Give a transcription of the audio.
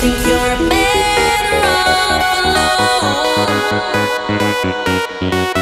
think you're better off.